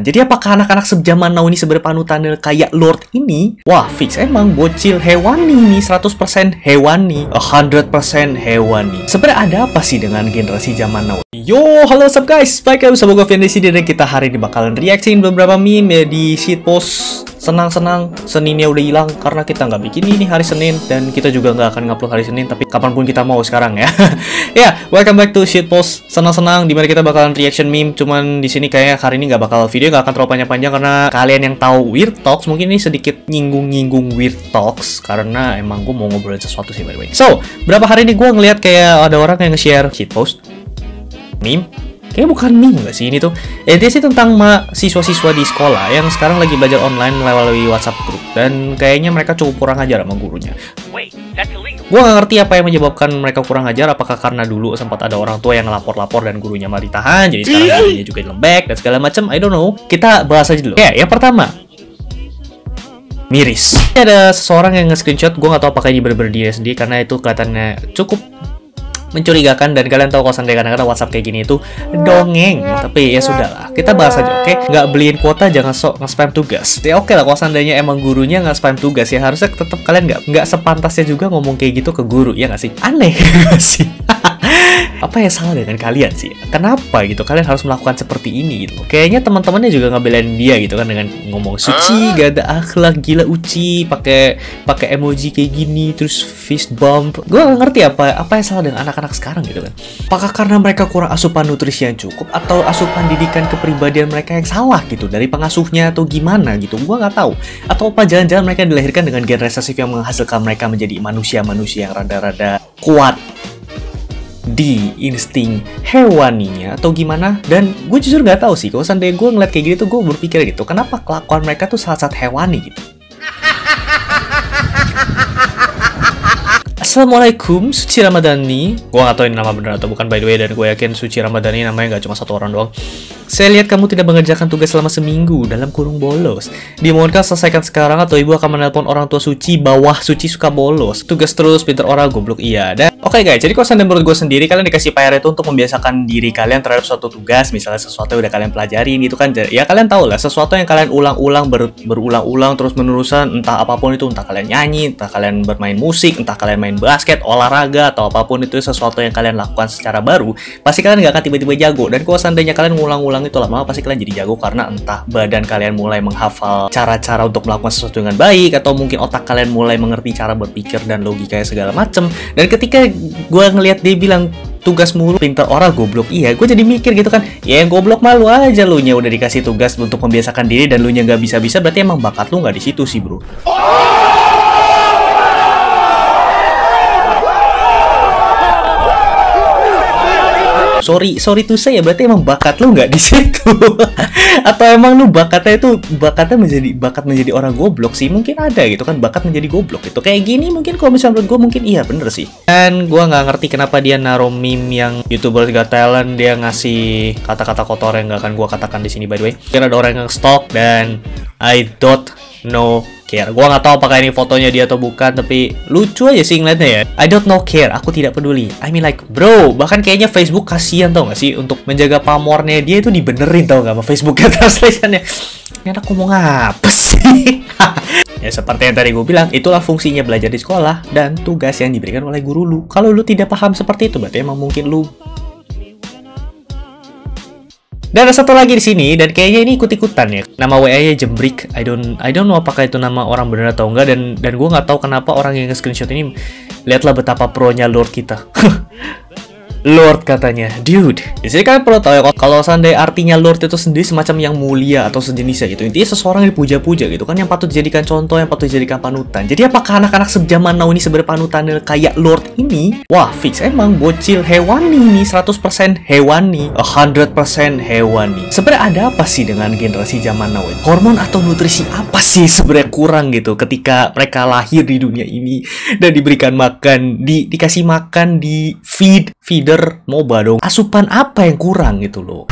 Jadi apakah anak-anak sejaman now ini sebenarnya panutannya kayak Lord ini? Wah, fix emang bocil hewani nih, 100% hewani, 100% hewani. Sebenarnya ada apa sih dengan generasi zaman now? Yo, halo up guys, balik lagi bersama gue di sini dan kita hari ini bakalan reaction beberapa meme ya di shitpost senang-senang Seninnya udah hilang karena kita nggak bikin ini hari Senin dan kita juga nggak akan ngupload hari Senin tapi kapan pun kita mau sekarang ya. ya, yeah, welcome back to shitpost senang-senang di mana kita bakalan reaction meme cuman di sini kayaknya hari ini nggak bakal video nggak akan terlalu panjang-panjang karena kalian yang tahu weird talks mungkin ini sedikit nyinggung-nyinggung weird talks karena emang gue mau ngobrolin sesuatu sih by the way. So, berapa hari ini gue ngeliat kayak ada orang yang nge-share shitpost meme Kayaknya bukan meme gak sih ini tuh? Intinya sih tentang siswa-siswa di sekolah Yang sekarang lagi belajar online melalui WhatsApp group. Dan kayaknya mereka cukup kurang ajar sama gurunya. Gue gak ngerti apa yang menyebabkan mereka kurang ajar. Apakah karena dulu sempat ada orang tua yang lapor-lapor dan gurunya malah ditahan Jadi sekarang gurunya juga lembek dan segala macam I don't know. Kita bahas aja dulu. Ya, yang pertama. Miris. Ini ada seseorang yang nge-screenshot, gue gak tahu apakah ini bener-bener dia sendiri karena itu kelihatannya cukup mencurigakan dan kalian tahu kosan kadang-kadang WhatsApp kayak gini itu dongeng. Tapi ya sudahlah kita bahas aja oke? Okay? nggak beliin kuota jangan sok nge-spam tugas. Ya oke okay lah kalau seandainya emang gurunya nggak spam tugas ya harusnya tetap kalian nggak nggak sepantasnya juga ngomong kayak gitu ke guru ya nggak sih? Aneh sih apa yang salah dengan kalian sih? Kenapa gitu kalian harus melakukan seperti ini gitu? Kayaknya teman-temannya juga ngebelain dia gitu kan dengan ngomong suci, gak ada akhlak, gila uci, pakai pakai emoji kayak gini, terus fist bump. Gue gak ngerti apa apa yang salah dengan anak-anak sekarang gitu kan? Apakah karena mereka kurang asupan nutrisi yang cukup atau asupan didikan kepribadian mereka yang salah gitu dari pengasuhnya atau gimana gitu? Gue nggak tahu. Atau apa jangan-jangan mereka dilahirkan dengan gen resesif yang menghasilkan mereka menjadi manusia-manusia yang rada-rada kuat di insting hewaninya atau gimana? Dan gue jujur nggak tahu sih kalau seandainya gue ngeliat kayak gitu gue berpikir gitu kenapa kelakuan mereka tuh sangat sangat hewani gitu? Assalamualaikum, Suci Ramadhani. Gue gak tau ini nama bener atau bukan by the way Dan gue yakin Suci Ramadhani namanya gak cuma satu orang doang saya lihat kamu tidak mengerjakan tugas selama seminggu dalam kurung bolos. Dimohonkan selesaikan sekarang atau ibu akan menelpon orang tua Suci bawah Suci suka bolos. Tugas terus, pinter orang, goblok iya. Dan oke okay guys, jadi kosan dan menurut gue sendiri kalian dikasih PR itu untuk membiasakan diri kalian terhadap suatu tugas, misalnya sesuatu yang udah kalian pelajarin gitu kan. Ya kalian tahu lah, sesuatu yang kalian ulang-ulang ber, berulang-ulang terus menerusan entah apa pun itu, entah kalian nyanyi, entah kalian bermain musik, entah kalian main basket, olahraga atau apa pun itu sesuatu yang kalian lakukan secara baru, pasti kalian gak akan tiba-tiba jago. Dan kalau seandainya kalian ngulang-ulang ulang itu lama pasti kalian jadi jago karena entah badan kalian mulai menghafal cara-cara untuk melakukan sesuatu dengan baik atau mungkin otak kalian mulai mengerti cara berpikir dan logikanya segala macem. Dan ketika gue ngelihat dia bilang tugas mulu pinter orang goblok. Iya gue jadi mikir gitu kan ya yang goblok malu aja lu nya udah dikasih tugas untuk membiasakan diri dan lu nya nggak bisa bisa berarti emang bakat lu nggak di situ sih bro sorry sorry tuh saya berarti emang bakat lu nggak di situ. Atau emang lu bakatnya itu bakatnya menjadi bakat menjadi orang goblok sih? Mungkin ada gitu kan bakat menjadi goblok itu kayak gini mungkin kalau misalnya menurut gue mungkin iya bener sih. Dan gue nggak ngerti kenapa dia naruh meme yang youtuber got talent dia ngasih kata-kata kotor yang nggak akan gue katakan di sini by the way. Karena ada orang yang stok dan I don't know care. Gua nggak tahu apakah ini fotonya dia atau bukan, tapi lucu aja sih ngeliatnya ya. I don't know care, aku tidak peduli. I mean like, bro, bahkan kayaknya Facebook kasihan tau gak sih untuk menjaga pamornya dia itu dibenerin tau gak sama Facebook translationnya. Ini anak ngomong apa sih? ya seperti yang tadi gue bilang, itulah fungsinya belajar di sekolah dan tugas yang diberikan oleh guru lu. Kalau lu tidak paham seperti itu, berarti emang mungkin lu dan ada satu lagi di sini dan kayaknya ini ikut-ikutan ya. Nama WA-nya Jembrik. I don't I don't know apakah itu nama orang benar atau enggak dan dan gue nggak tahu kenapa orang yang nge-screenshot ini lihatlah betapa pro-nya Lord kita. Lord katanya, dude. Di sini kalian perlu tahu ya, kalau seandainya artinya Lord itu sendiri semacam yang mulia atau sejenisnya gitu. Intinya seseorang yang dipuja-puja gitu kan, yang patut dijadikan contoh, yang patut dijadikan panutan. Jadi apakah anak-anak sejaman now ini sebenarnya panutan kayak Lord ini? Wah, fix emang bocil hewani nih, 100% hewani, 100% hewani. Sebenarnya ada apa sih dengan generasi zaman now ini? Hormon atau nutrisi apa sih sebenarnya kurang gitu ketika mereka lahir di dunia ini dan diberikan makan, di dikasih makan di feed feeder MOBA dong. Asupan apa yang kurang gitu loh.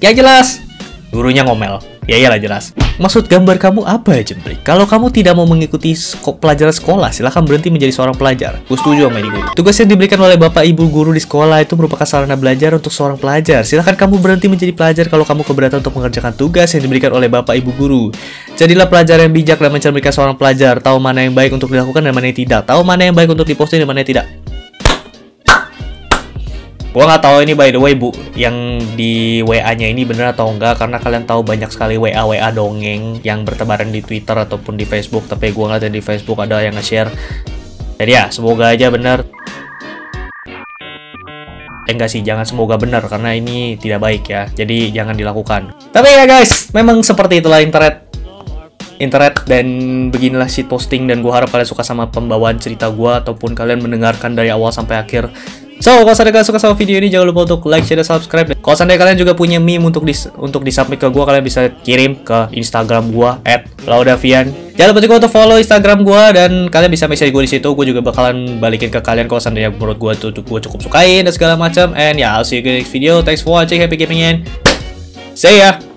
Ya jelas, gurunya ngomel. Ya iyalah jelas. Maksud gambar kamu apa ya, Jembrik? Kalau kamu tidak mau mengikuti pelajaran sekolah, silahkan berhenti menjadi seorang pelajar. Gue setuju sama ini guru. Tugas yang diberikan oleh bapak ibu guru di sekolah itu merupakan sarana belajar untuk seorang pelajar. Silahkan kamu berhenti menjadi pelajar kalau kamu keberatan untuk mengerjakan tugas yang diberikan oleh bapak ibu guru. Jadilah pelajar yang bijak dan mencerminkan seorang pelajar. Tahu mana yang baik untuk dilakukan dan mana yang tidak. Tahu mana yang baik untuk diposting dan mana yang tidak. Gua nggak tahu ini by the way bu, yang di WA-nya ini bener atau enggak karena kalian tahu banyak sekali WA WA dongeng yang bertebaran di Twitter ataupun di Facebook, tapi gua nggak di Facebook ada yang nge-share. Jadi ya semoga aja bener. Eh enggak sih, jangan semoga benar karena ini tidak baik ya. Jadi jangan dilakukan. Tapi ya guys, memang seperti itulah internet internet dan beginilah shit posting dan gue harap kalian suka sama pembawaan cerita gue ataupun kalian mendengarkan dari awal sampai akhir So, kalau kalian suka sama video ini jangan lupa untuk like, share, dan subscribe. Kalau kalian juga punya meme untuk dis untuk disubmit ke gue, kalian bisa kirim ke Instagram gue @laudavian. Jangan lupa juga untuk follow Instagram gue dan kalian bisa message gue di situ. Gue juga bakalan balikin ke kalian kalau seandainya menurut gue tuh gue cukup sukain dan segala macam. And yeah, I'll see you in the next video. Thanks for watching. Happy gaming see ya.